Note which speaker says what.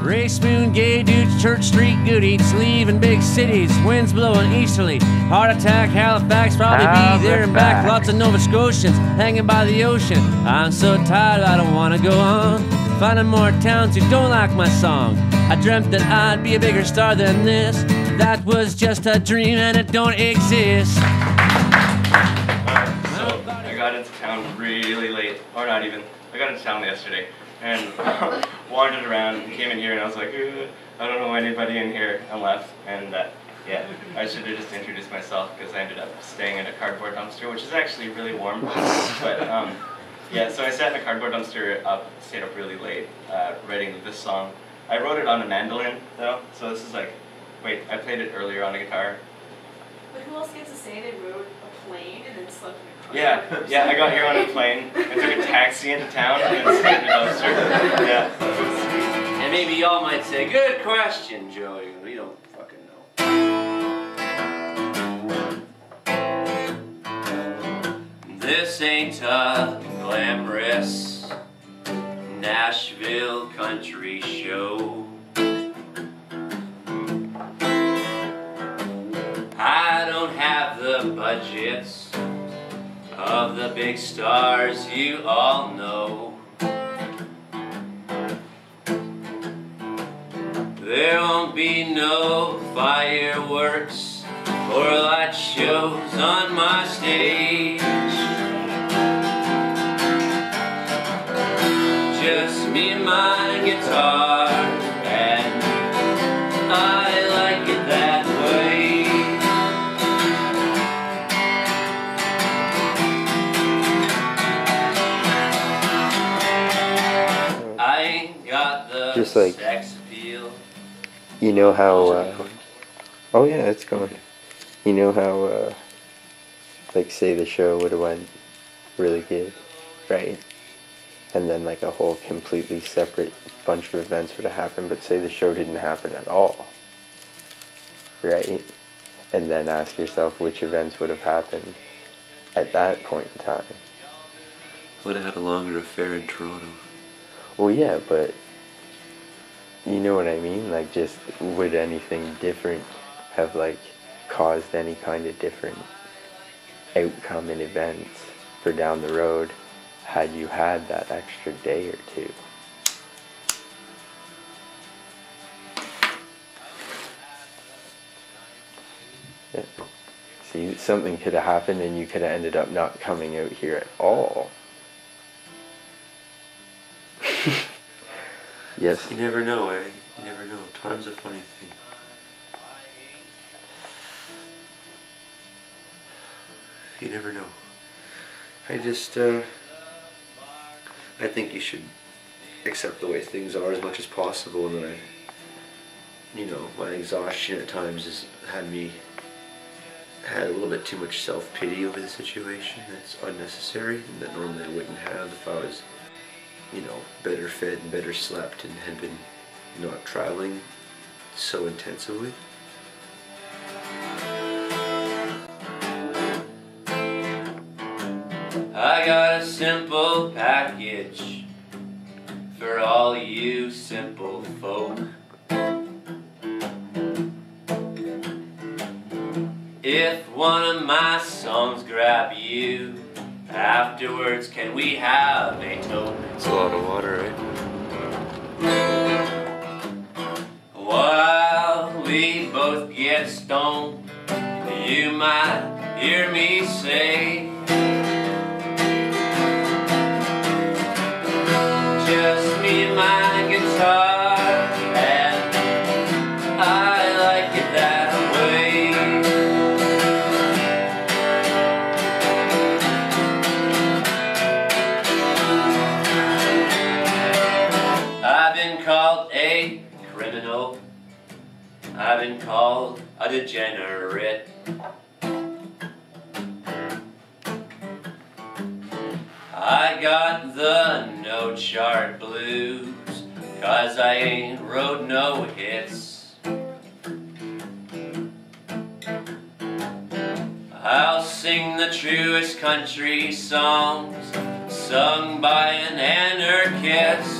Speaker 1: Race moon, gay dudes, church street good eats, leaving big cities, winds blowing easterly. Heart attack, Halifax, probably be there and back. Lots of Nova Scotians hanging by the ocean. I'm so tired, I don't wanna go on. Finding more towns who don't like my song. I dreamt that I'd be a bigger star than this. That was just a dream and it don't exist.
Speaker 2: So I got into town really late, or not even. I got into town yesterday and wandered around and came in here and I was like, I don't know anybody in here and left. And uh, yeah, I should have just introduced myself because I ended up staying in a cardboard dumpster, which is actually really warm. but um, yeah, so I sat in a cardboard dumpster up, stayed up really late, uh, writing this song. I wrote it on a mandolin though, so this is like, wait, I played it earlier on a guitar.
Speaker 3: But who else gets to say they rode a plane and then slept in a car?
Speaker 2: Yeah, yeah, I got here on a plane. I took a taxi into town and then stayed in a dumpster. Yeah.
Speaker 1: And maybe y'all might say, good question, Joey. We don't fucking know. This ain't a glamorous Nashville country show. The budgets of the big stars you all know. There won't be no fireworks or light shows on my stage. Just me and my guitar,
Speaker 4: Just like-
Speaker 1: sex appeal.
Speaker 4: You know how. Uh, oh yeah, it's going. You know how, uh, like, say the show would have went really good, right? And then like a whole completely separate bunch of events would have happened, but say the show didn't happen at all, right? And then ask yourself which events would have happened at that point in time.
Speaker 5: Would have had a longer affair in Toronto.
Speaker 4: Well, yeah, but you know what I mean? Like, just would anything different have like caused any kind of different outcome in events for down the road had you had that extra day or two? Yeah. See, something could have happened and you could have ended up not coming out here at all. Yes.
Speaker 5: You never know, eh? You never know. Time's a funny thing. You never know. I just, uh, I think you should accept the way things are as much as possible, and then I, you know, my exhaustion at times has had me had a little bit too much self pity over the situation that's unnecessary and that normally I wouldn't have if I was, you know, better fed and better slept and had been not traveling so intensively.
Speaker 1: I got a simple package for all you simple folk. If one of my songs grab you, afterwards can we have a toast?
Speaker 5: It's a lot of water, right?
Speaker 1: While we both get stoned, you might hear me say, a criminal. I've been called a degenerate. I got the no chart blues, cause I ain't wrote no hits. I'll sing the truest country songs, sung by an anarchist.